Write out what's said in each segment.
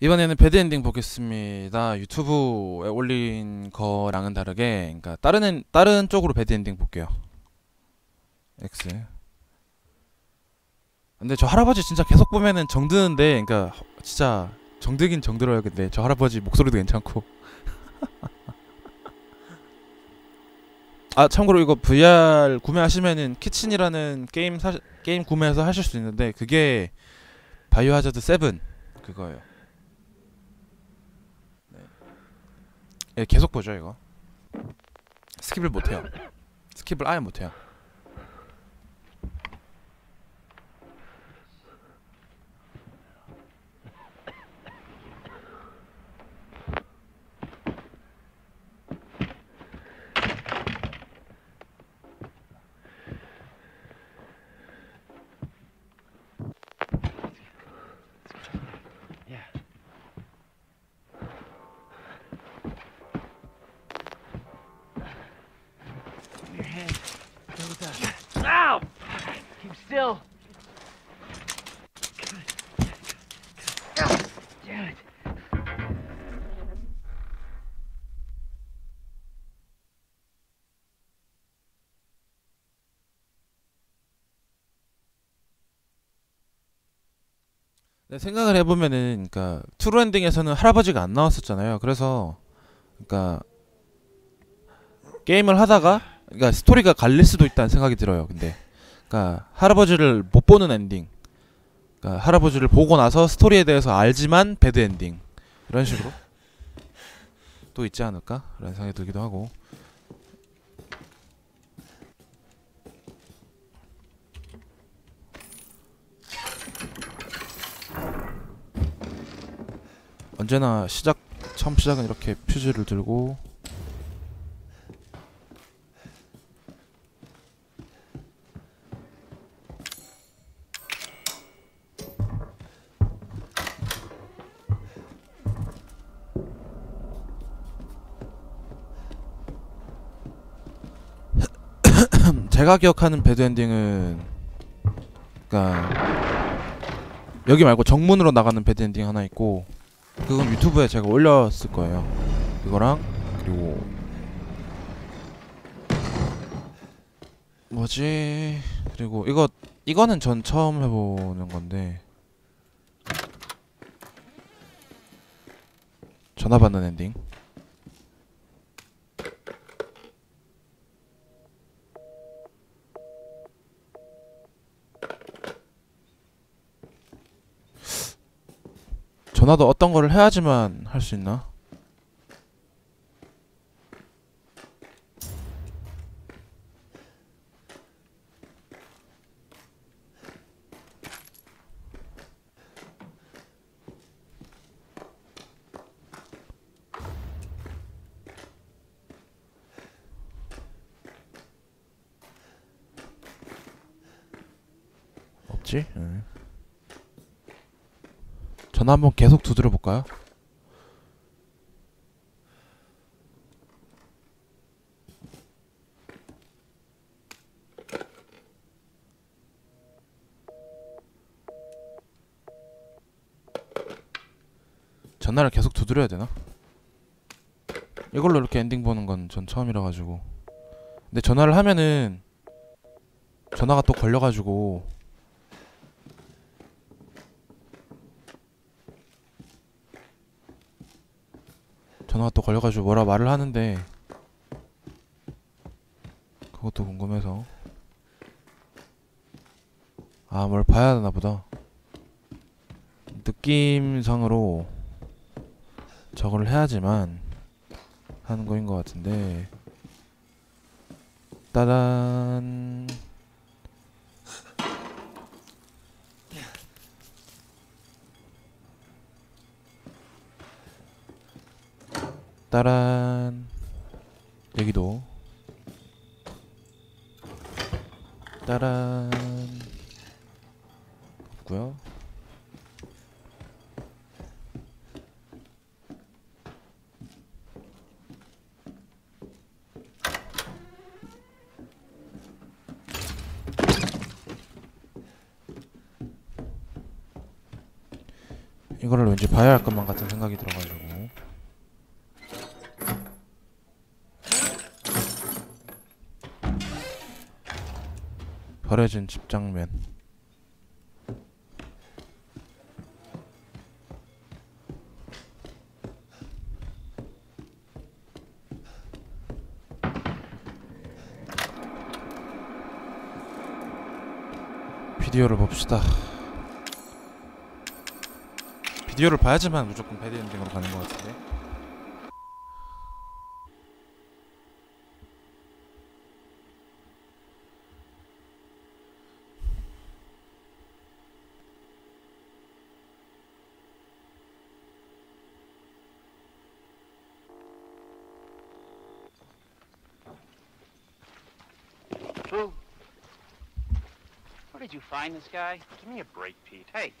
이번에는 bad ending 보겠습니다. 유튜브에 올린 거랑은 다르게, 그러니까 다른 엔- 다른 쪽으로 bad ending 볼게요. X. 근데 저 할아버지 진짜 계속 보면은 정드는데, 그러니까 진짜 정들긴 정들어요. 근데 저 할아버지 목소리도 괜찮고. 아 참고로 이거 VR 구매하시면은 키친이라는 게임 사 게임 구매해서 하실 수 있는데 그게 바이오하자드 7 그거예요. 예, 계속 보죠 이거. skip을 못해요. skip을 아예 못해요. Still. It. 네, 생각을 해보면은 그러니까 트루 엔딩에서는 할아버지가 안 나왔었잖아요. 그래서 그러니까 게임을 하다가 그러니까 스토리가 갈릴 수도 있다는 생각이 들어요. 근데 그러니까 할아버지를 못 보는 엔딩. 그러니까 할아버지를 보고 나서 스토리에 대해서 알지만 bad ending 이런 식으로 또 있지 않을까? 라는 생각이 들기도 하고 언제나 시작 처음 시작은 이렇게 퓨즈를 들고 제가 기억하는 배드 엔딩은 그러니까 여기 말고 정문으로 나가는 bad ending 하나 있고 그건 유튜브에 제가 올렸을 거예요. 그거랑 그리고 뭐지? 그리고 이거 이거는 전 처음 해보는 건데 전화 받는 엔딩. 전화도 어떤 거를 해야지만 할 수 있나? 없지? 응. 전화 한번 계속 두드려 볼까요? 전화를 계속 두드려야 되나? 이걸로 이렇게 엔딩 보는 건 전 처음이라 가지고. 근데 전화를 하면은 전화가 또 걸려 가지고 전화가 또 걸려가지고 뭐라 말을 하는데 그것도 궁금해서. 아 뭘 봐야 하나 보다. 느낌상으로 저거를 해야지만 하는 거인 것 같은데. 따단 따란 여기도. 따란 없고요. 이거를 왠지 봐야 할 것만 같은 생각이 들어가지고 버려진 집 장면. 비디오를 봅시다. 비디오를 봐야지만 무조건 배드 엔딩으로 가는 것 같은데 did you find this guy? Give me a break, Pete. Hey,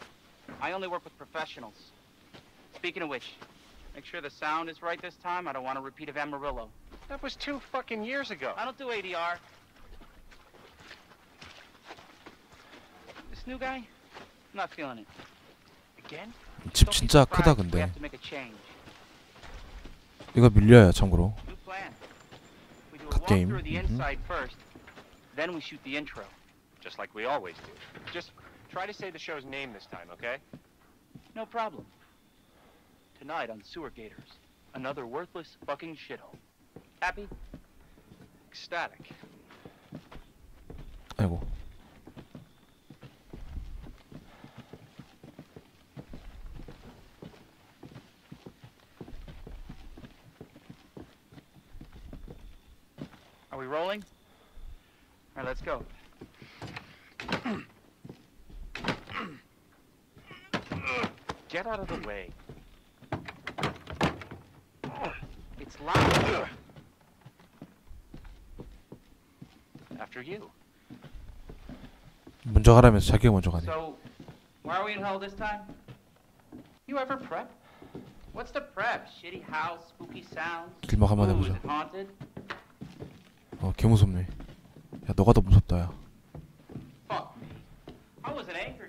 I only work with professionals. Speaking of which, make sure the sound is right this time. I don't want a repeat of Amarillo. That was two fucking years ago. I don't do ADR. This new guy? I'm not feeling it. Again? 집 Don't be 진짜 크다 surprised if we 근데 have to make a change. 이거 밀려요 참고로 New plan. We do a Cut walk game. through the inside first, then we shoot the intro. Just like we always do. Just try to say the show's name this time, okay? No problem. Tonight on Sewer Gators, another worthless fucking shithole. Happy? Ecstatic. Out of the way. It's loud. After you. 먼저 가라면서 자기가 먼저 가네 So, why are we in hell this time? You ever prep? What's the prep? Shitty house, spooky sounds. 길막 한번 해보자? 어 개 무섭네 야 너가 더 무섭다 야 Fuck me. I was an anchor,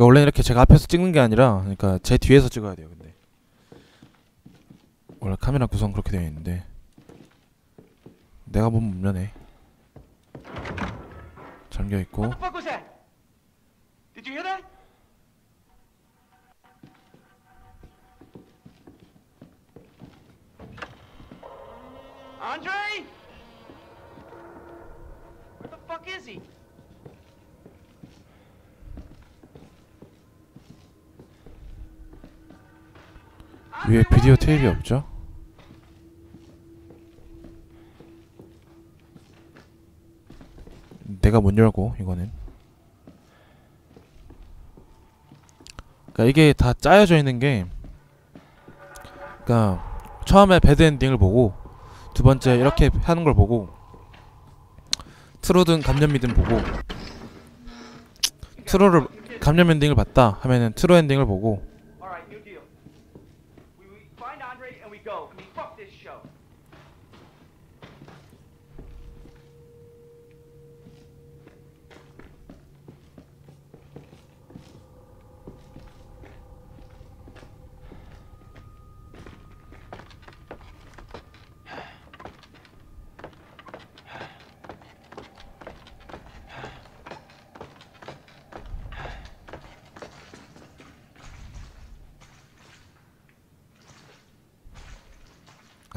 그러니까 원래 이렇게 제가 앞에서 찍는 게 아니라 그러니까 제 뒤에서 찍어야 돼요 근데 원래 카메라 구성 그렇게 되어 있는데 내가 보면 문면에 잠겨 있고? Andre? Where the fuck is he? 위에 비디오 테이프이 없죠? 내가 못 열고 이거는 그러니까 이게 다 짜여져 있는 게 그러니까 처음에 bad ending을 보고 두 번째 이렇게 하는 걸 보고 true든 감염이든 보고 true를 감염 엔딩을 봤다 하면은 true ending을 보고 All right, new deal. We, we find Andre and we go. I mean, fuck this show.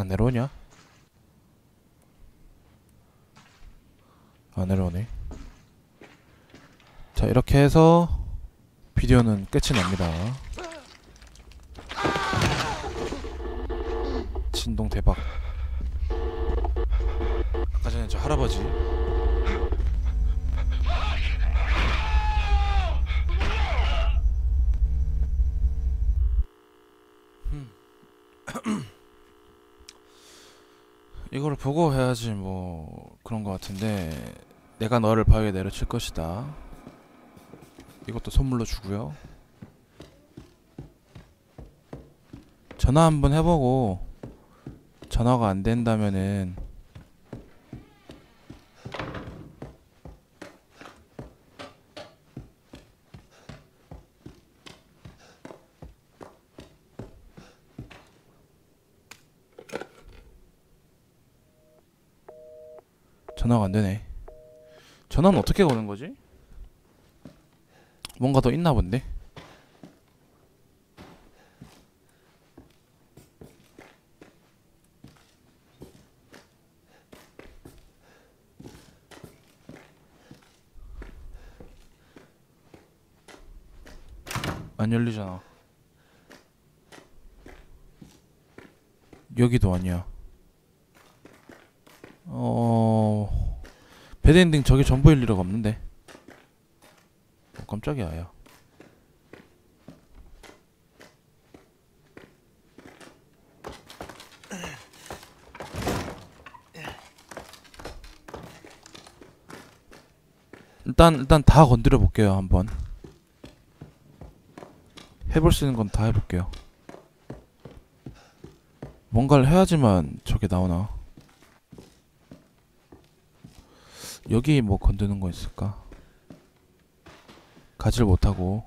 안 내려오냐? 안 내려오네. 자 이렇게 해서 비디오는 끝이 납니다. 진동 대박. 아까 전에 저 할아버지. 이걸 보고 해야지 뭐 그런 것 같은데 내가 너를 바위에 내려칠 것이다. 이것도 선물로 주고요. 전화 한번 해보고 전화가 안 된다면은 전화가 안 되네. 전화는 어떻게 거는 거지? 뭔가 더 있나 본데. 안 열리잖아. 여기도 아니야. 어 배드엔딩 저게 전부일 리가 없는데. 어, 깜짝이야 야. 일단 일단 다 건드려 볼게요 한번. 해볼 수 있는 건 다 해볼게요. 뭔가를 해야지만 저게 나오나. 여기 뭐 건드는 거 있을까? 가지를 못하고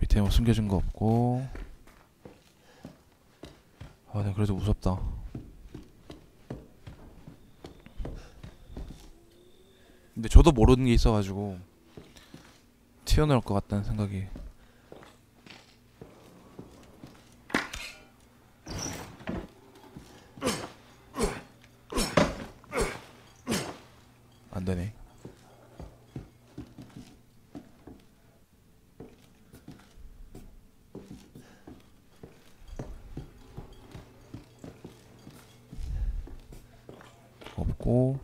밑에 뭐 숨겨진 거 없고 아, 네 그래도 무섭다. 근데 저도 모르는 게 있어가지고 튀어나올 것 같다는 생각이 안 되네. 없고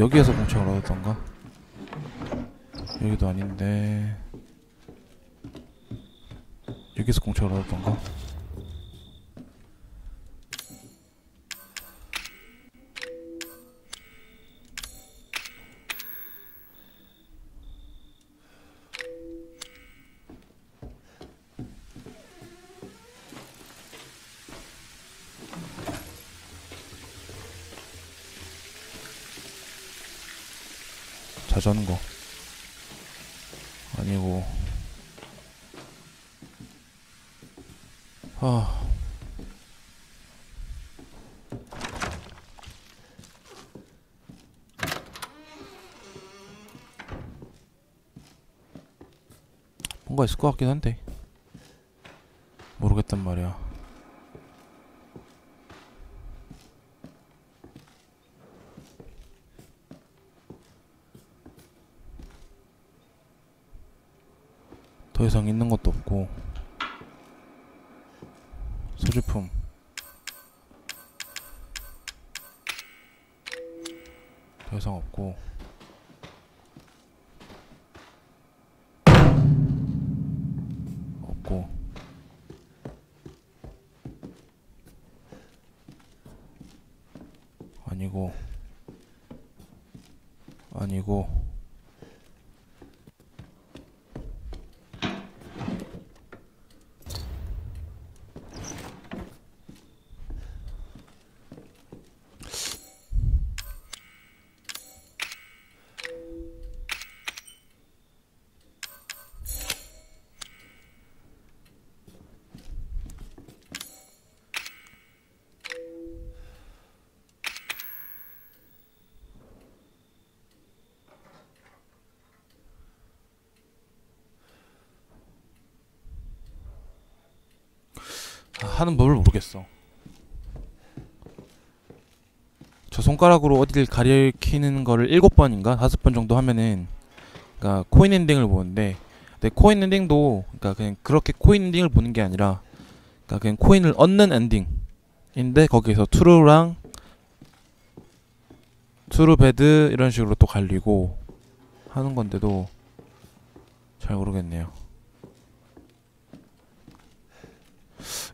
여기에서 공책을 얻었던가? 여기도 아닌데 여기서 공책을 얻었던가? 뭔가 있을 것 같긴 한데. 모르겠단 말이야. 더 이상 있는 것도 없고. 소지품. 더 이상 없고 없고 아니고 아니고 아, 하는 법을 모르겠어. 저 손가락으로 어디를 가리키는 거를 일곱 번인가 다섯 번 정도 하면은 그러니까 코인 엔딩을 보는데 근데 코인 엔딩도 그러니까 그냥 그렇게 코인 엔딩을 보는 게 아니라 그러니까 그냥 코인을 얻는 엔딩인데 거기에서 true랑 true bad 이런 식으로 또 갈리고 하는 건데도 잘 모르겠네요.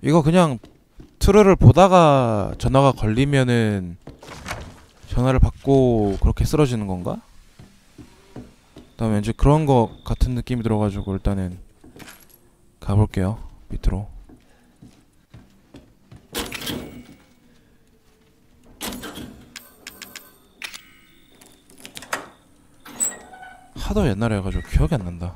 이거 그냥 트루를 보다가 전화가 걸리면은 전화를 받고 그렇게 쓰러지는 건가? 그다음 왠지 그런 거 같은 느낌이 들어가지고 일단은 가볼게요 밑으로. 하도 옛날에 해가지고 기억이 안 난다.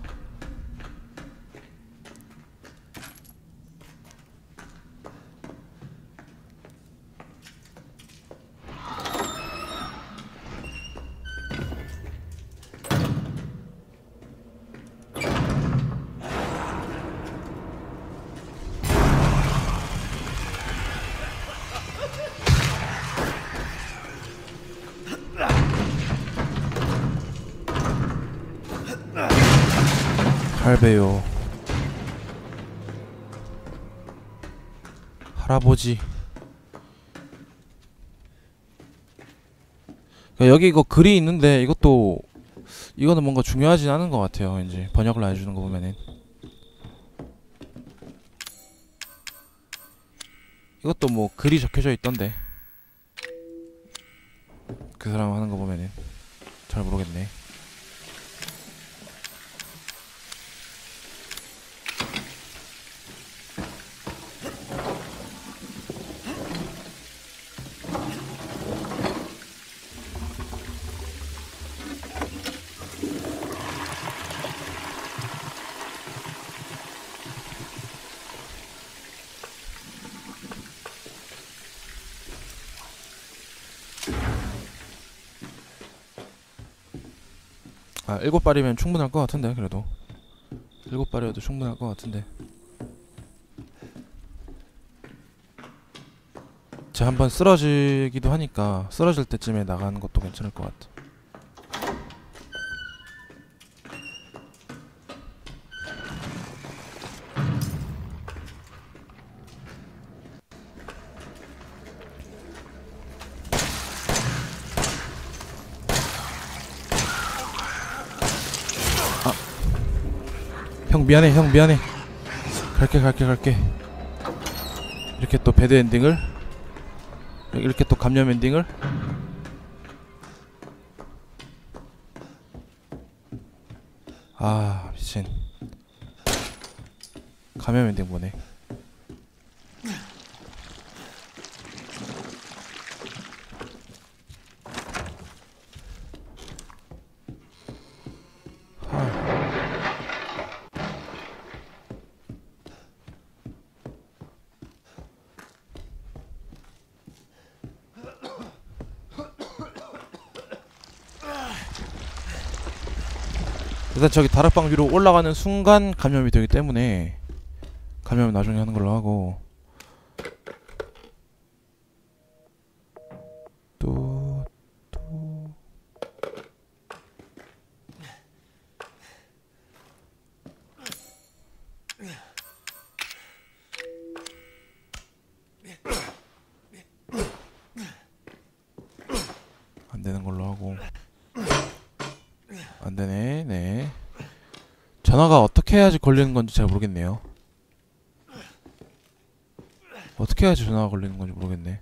할배요. 할아버지. 야, 여기 이거 글이 있는데 이것도 이거는 뭔가 중요하진 않은 것 같아요 왠지. 번역을 안 해주는 거 보면은. 이것도 뭐 글이 적혀져 있던데. 그 사람 하는 거 보면은. 잘 모르겠네 아 일곱 발이면 충분할 것 같은데 그래도. 일곱 발이어도 충분할 것 같은데. 제가 한번 쓰러지기도 하니까 쓰러질 때쯤에 나가는 것도 괜찮을 것 같아 미안해 형 미안해. 갈게 갈게 갈게. 이렇게 또 bad ending을. 이렇게 또 감염 엔딩을. 아 미친. 감염 엔딩 보네 일단 저기 다락방 위로 올라가는 순간 감염이 되기 때문에 감염은 나중에 하는 걸로 하고 또 또. 안 되는 걸로 하고 안 되네. 네. 전화가 어떻게 해야지 걸리는 건지 잘 모르겠네요. 어떻게 해야지 전화가 걸리는 건지 모르겠네.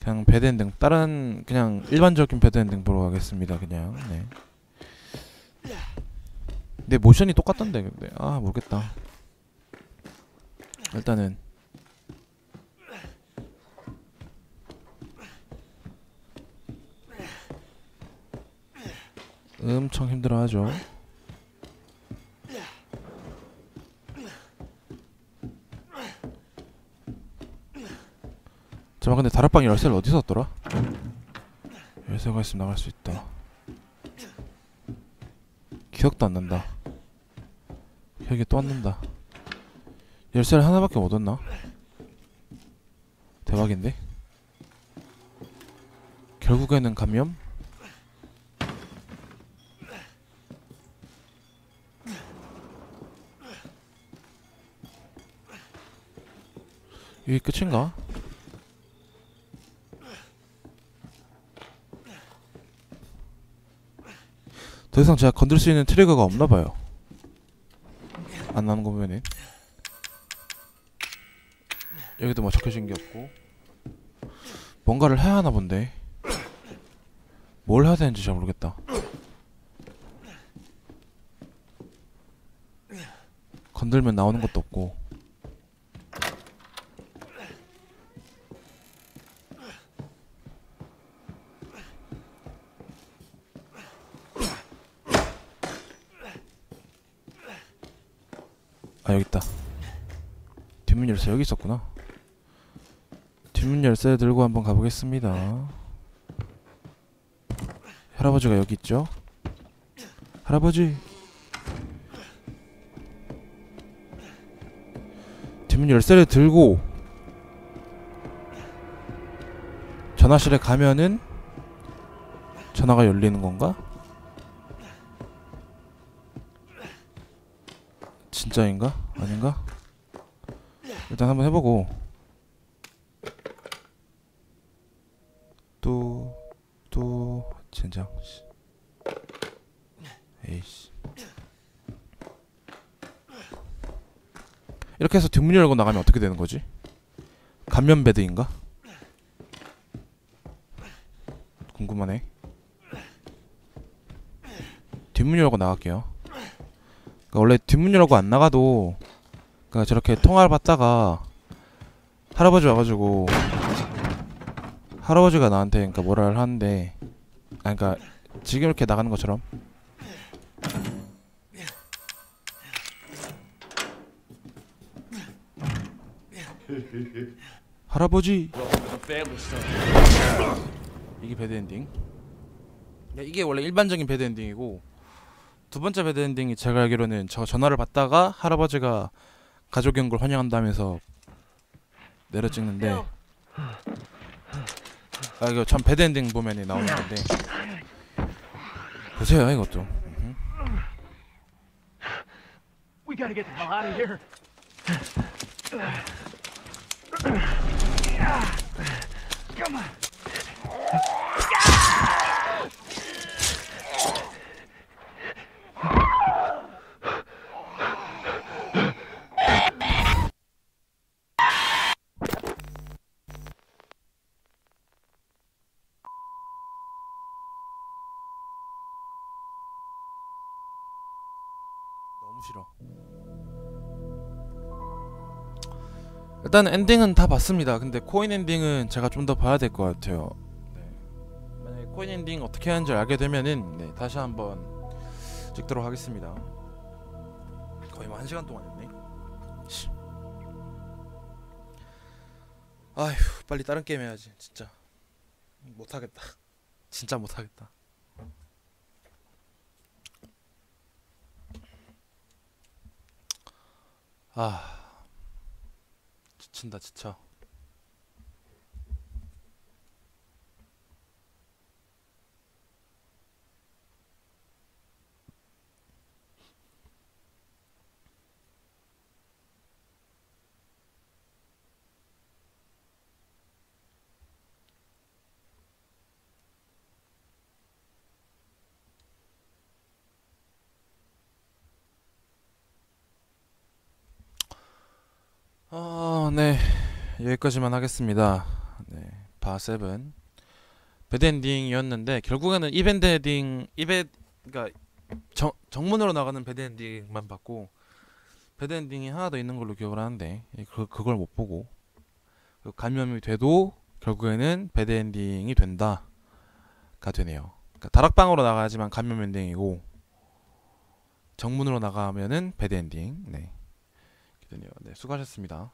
그냥 bad ending 다른 그냥 일반적인 bad ending 보러 가겠습니다. 그냥 네. 근데 모션이 똑같던데 근데 아 모르겠다. 일단은 엄청 힘들어하죠. 잠깐 근데 다락방 열쇠를 어디서 얻더라? 열쇠가 있으면 나갈 수 있다. 기억도 안 난다. 기억이 또 안 난다. 열쇠를 하나밖에 못 얻나? 대박인데? 결국에는 감염? 이게 끝인가? 더 이상 제가 건들 수 있는 트리거가 없나 봐요. 안 나는 거 보면은 여기도 뭐 적혀진 게 없고 뭔가를 해야 하나 본데 뭘 해야 되는지 잘 모르겠다. 건들면 나오는 것도 없고 아 여기 있다. 뒷문 열쇠 여기 있었구나. 뒷문 열쇠 들고 한번 가보겠습니다. 할아버지가 여기 있죠? 할아버지. 뒷문 열쇠를 들고 전화실에 가면은 전화가 열리는 건가? 진짜인가? 아닌가? 일단 한번 해보고 또 또 젠장 씨. 에이씨 이렇게 해서 뒷문 열고 나가면 어떻게 되는 거지? 감면 베드인가? 궁금하네 뒷문 열고 나갈게요 그러니까 원래 뒷문 열고 안 나가도 그러니까 저렇게 통화를 받다가 할아버지 와가지고 할아버지가 나한테 그러니까 뭐라를 하는데 아 그러니까 지금 이렇게 나가는 것처럼. 할아버지. 이게 bad ending? 야, 이게 원래 일반적인 bad ending이고 두 번째 bad ending이 제가 알기로는 저 전화를 받다가 할아버지가 온걸 환영한다면서 내려 찍는데. 아 이거 참 bad ending 보면 이 나오는 건데. 보세요 이것도 음흠. We gotta get the hell out of here. Come on. 너무 싫어. 일단 엔딩은 다 봤습니다. 근데 코인 엔딩은 제가 좀 더 봐야 될 것 같아요. 네. 만약에 코인 엔딩 어떻게 하는지 알게 되면은 네, 다시 한번 찍도록 하겠습니다. 거의 뭐 한 시간 동안 했네. 씨. 아휴 빨리 다른 게임 해야지 진짜. 못하겠다. 진짜 못하겠다 아 지친다 지쳐 네 여기까지만 하겠습니다. 네, 바하 seven bad ending이었는데 결국에는 이벤트 엔딩 이벤 그러니까 정, 정문으로 나가는 bad ending만 봤고 bad ending이 하나 더 있는 걸로 기억을 하는데 이- 그 그걸 못 보고 그 감염이 돼도 결국에는 bad ending이 된다가 되네요. 그러니까 다락방으로 나가야지만 감염 엔딩이고 정문으로 나가면은 배드 엔딩. 네. 네, 수고하셨습니다.